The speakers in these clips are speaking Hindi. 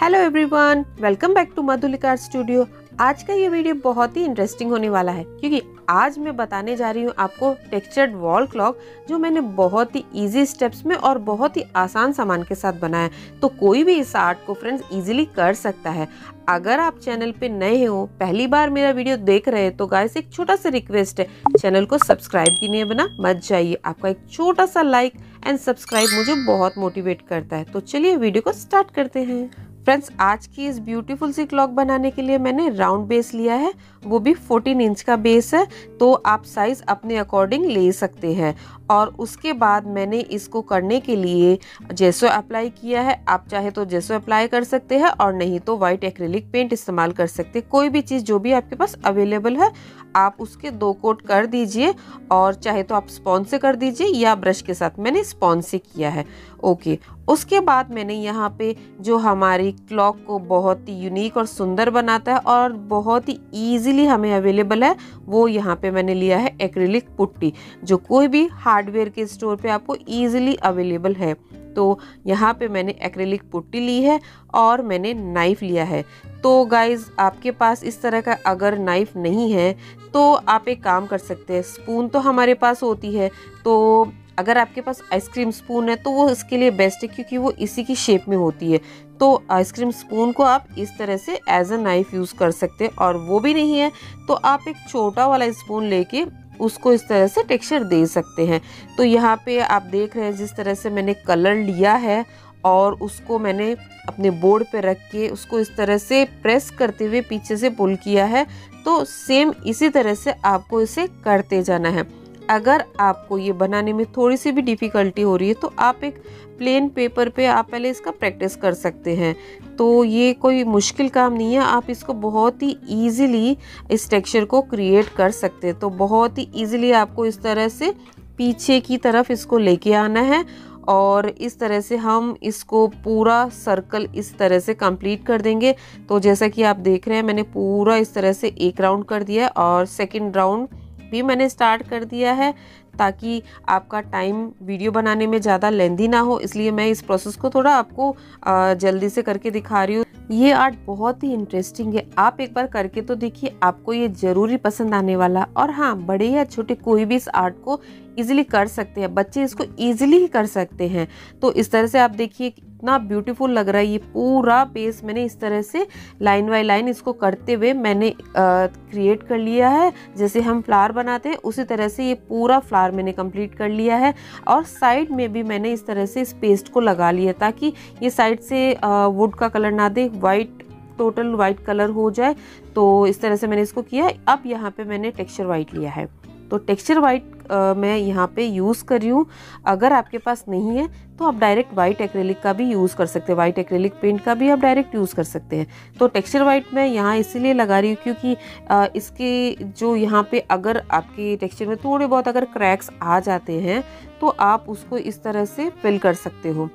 Hello everyone welcome back to Madhulika studio आज का ये वीडियो बहुत ही इंटरेस्टिंग होने वाला है, क्योंकि आज मैं बताने जा रही हूँ आपको टेक्सचर्ड वॉल क्लॉक जो मैंने बहुत ही इजी स्टेप्स में और बहुत ही आसान सामान के साथ बनाया तो कोई भी इस आर्ट को फ्रेंड्स इजीली कर सकता है। अगर आप चैनल पे नए हो, पहली बार मेरा वीडियो देख रहे हैं तो गाइस एक छोटा सा रिक्वेस्ट है। चैनल को सब्सक्राइब किए बना मत जाइए। आपका एक छोटा सा लाइक एंड सब्सक्राइब मुझे बहुत मोटिवेट करता है। तो चलिए वीडियो को स्टार्ट करते हैं। फ्रेंड्स, आज की इस ब्यूटीफुल सी क्लॉक बनाने के लिए मैंने राउंड बेस लिया है। वो भी 14 इंच का बेस है तो आप साइज़ अपने अकॉर्डिंग ले सकते हैं। और उसके बाद मैंने इसको करने के लिए जैसो अप्लाई किया है। आप चाहे तो जैसो अप्लाई कर सकते हैं और नहीं तो वाइट एक्रेलिक पेंट इस्तेमाल कर सकते कोई भी चीज़ जो भी आपके पास अवेलेबल है, आप उसके दो कोट कर दीजिए और चाहे तो आप स्पॉन से कर दीजिए या ब्रश के साथ मैंने स्पॉन से किया है। ओके उसके बाद मैंने यहाँ पे जो हमारी क्लॉक को बहुत ही यूनिक और सुंदर बनाता है और बहुत ही ईजिली हमें अवेलेबल है, वो यहाँ पे मैंने लिया है एक्रिलिक पुट्टी, जो कोई भी हार्डवेयर के स्टोर पे आपको ईजिली अवेलेबल है। तो यहाँ पे मैंने एक्रेलिक पुट्टी ली है और मैंने नाइफ़ लिया है। तो गाइज़ आपके पास इस तरह का अगर नाइफ़ नहीं है तो आप एक काम कर सकते हैं स्पून तो हमारे पास होती है तो अगर आपके पास आइसक्रीम स्पून है तो वो इसके लिए बेस्ट है क्योंकि वो इसी की शेप में होती है। तो आइसक्रीम स्पून को आप इस तरह से एज अ नाइफ यूज़ कर सकते हैं और वो भी नहीं है तो आप एक छोटा वाला स्पून लेके उसको इस तरह से टेक्सचर दे सकते हैं। तो यहाँ पे आप देख रहे हैं जिस तरह से मैंने कलर लिया है और उसको मैंने अपने बोर्ड पे रख के उसको इस तरह से प्रेस करते हुए पीछे से पुल किया है तो सेम इसी तरह से आपको इसे करते जाना है। अगर आपको ये बनाने में थोड़ी सी भी डिफ़िकल्टी हो रही है तो आप एक प्लेन पेपर पे आप पहले इसका प्रैक्टिस कर सकते हैं। तो ये कोई मुश्किल काम नहीं है, आप इसको बहुत ही ईजिली इस टेक्सचर को क्रिएट कर सकते हैं। तो बहुत ही ईजिली आपको इस तरह से पीछे की तरफ़ इसको लेके आना है और इस तरह से हम इसको पूरा सर्कल इस तरह से कंप्लीट कर देंगे। तो जैसा कि आप देख रहे हैं, मैंने पूरा इस तरह से एक राउंड कर दिया और सेकंड राउंड भी मैंने स्टार्ट कर दिया है ताकि आपका टाइम वीडियो बनाने में ज़्यादा लेंदी ना हो। इसलिए मैं इस प्रोसेस को थोड़ा आपको जल्दी से करके दिखा रही हूँ। ये आर्ट बहुत ही इंटरेस्टिंग है। आप एक बार करके तो देखिए, आपको ये ज़रूरी पसंद आने वाला। और हाँ बड़े या छोटे कोई भी इस आर्ट को इजीली कर सकते हैं। बच्चे इसको इजीली ही कर सकते हैं। तो इस तरह से आप देखिए कितना ब्यूटीफुल लग रहा है ये पूरा पेस मैंने इस तरह से लाइन बाई लाइन इसको करते हुए मैंने क्रिएट कर लिया है। जैसे हम फ्लावर बनाते हैं, उसी तरह से ये पूरा फ्लावर मैंने कंप्लीट कर लिया है और साइड में भी मैंने इस तरह से इस पेस्ट को लगा लिया ताकि ये साइड से वुड का कलर ना दे वाइट टोटल वाइट कलर हो जाए। तो इस तरह से मैंने इसको किया अब यहाँ पे मैंने टेक्सचर वाइट लिया है। तो टेक्सचर वाइट मैं यहाँ पे यूज़ कर रही हूँ। अगर आपके पास नहीं है तो आप डायरेक्ट वाइट एक्रेलिक का भी यूज़ कर सकते हैं। वाइट एक्रेलिक पेंट का भी आप डायरेक्ट यूज़ कर सकते हैं। तो टेक्सचर वाइट मैं यहाँ इसीलिए लगा रही हूँ क्योंकि इसके जो यहाँ पे अगर आपके टेक्सचर में थोड़े बहुत अगर क्रैक्स आ जाते हैं तो आप उसको इस तरह से फिल कर सकते हो।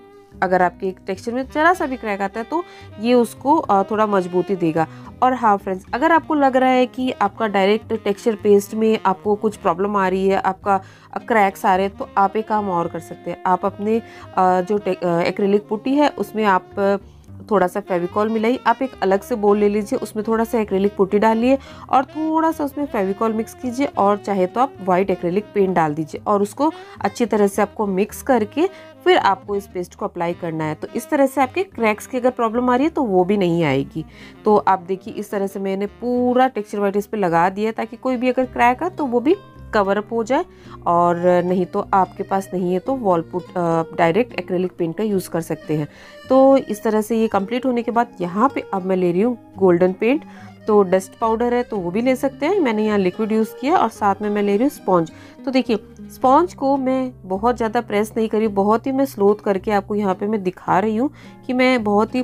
अगर आपके टेक्सचर में ज़रा सा भी क्रैक आता है तो ये उसको थोड़ा मजबूती देगा। और हाँ फ्रेंड्स अगर आपको लग रहा है कि आपका डायरेक्ट टेक्सचर पेस्ट में आपको कुछ प्रॉब्लम आ रही है, आपका क्रैक्स आ रहे हैं तो आप एक काम और कर सकते हैं। आप अपने जो एक्रेलिक पुट्टी है, उसमें आप थोड़ा सा फेविकॉल मिलाई आप एक अलग से बोल ले लीजिए, उसमें थोड़ा सा एक्रेलिक पुट्टी डालिए और थोड़ा सा उसमें फेविकॉल मिक्स कीजिए। और चाहे तो आप वाइट एक्रेलिक पेंट डाल दीजिए और उसको अच्छी तरह से आपको मिक्स करके फिर आपको इस पेस्ट को अप्लाई करना है। तो इस तरह से आपके क्रैक्स की अगर प्रॉब्लम आ रही है तो वो भी नहीं आएगी। तो आप देखिए, इस तरह से मैंने पूरा टेक्सचर वाइट इस पर लगा दिया ताकि कोई भी अगर क्रैक है तो वो भी कवर अप हो जाए। और नहीं तो आपके पास नहीं है तो wall putty direct acrylic paint का यूज़ कर सकते हैं। तो इस तरह से ये कंप्लीट होने के बाद यहाँ पे अब मैं ले रही हूँ गोल्डन पेंट तो डस्ट पाउडर है तो वो भी ले सकते हैं। मैंने यहाँ लिक्विड यूज़ किया और साथ में मैं ले रही हूँ स्पॉन्ज तो देखिए स्पॉन्ज को मैं बहुत ज़्यादा प्रेस नहीं करी बहुत ही मैं स्लोथ करके आपको यहाँ पे मैं दिखा रही हूँ कि मैं बहुत ही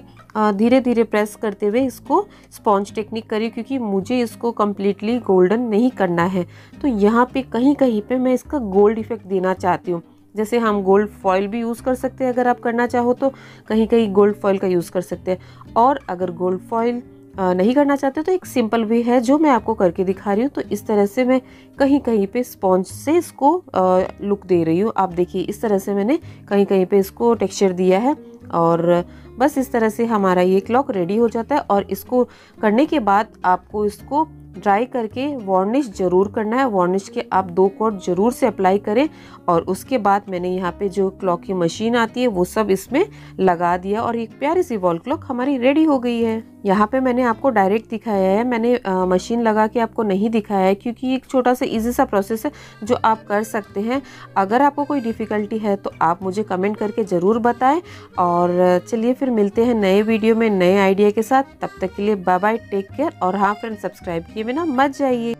धीरे धीरे प्रेस करते हुए इसको स्पॉन्ज टेक्निक करी क्योंकि मुझे इसको कम्प्लीटली गोल्डन नहीं करना है। तो यहाँ पे कहीं कहीं पे मैं इसका गोल्ड इफ़ेक्ट देना चाहती हूँ। जैसे हम गोल्ड फॉइल भी यूज़ कर सकते हैं अगर आप करना चाहो तो कहीं कहीं गोल्ड फॉइल का यूज़ कर सकते हैं। और अगर गोल्ड फॉइल नहीं करना चाहते तो एक सिंपल वे है जो मैं आपको करके दिखा रही हूँ। तो इस तरह से मैं कहीं कहीं पे स्पॉन्ज से इसको लुक दे रही हूँ। आप देखिए, इस तरह से मैंने कहीं कहीं पे इसको टेक्सचर दिया है और बस इस तरह से हमारा ये क्लॉक रेडी हो जाता है और इसको करने के बाद आपको इसको ड्राई करके वार्निश ज़रूर करना है। वार्निश के आप दो कोट ज़रूर से अप्लाई करें और उसके बाद मैंने यहाँ पे जो क्लॉक की मशीन आती है वो सब इसमें लगा दिया और एक प्यारी सी वॉल क्लॉक हमारी रेडी हो गई है। यहाँ पे मैंने आपको डायरेक्ट दिखाया है। मैंने आ, मशीन लगा के आपको नहीं दिखाया है क्योंकि एक छोटा सा इजी सा प्रोसेस है जो आप कर सकते हैं। अगर आपको कोई डिफ़िकल्टी है तो आप मुझे कमेंट करके ज़रूर बताएँ और चलिए फिर मिलते हैं नए वीडियो में नए आइडिया के साथ। तब तक के लिए बाय बाय टेक केयर और हाँ फ्रेंड सब्सक्राइब किए बिना मत जाइए।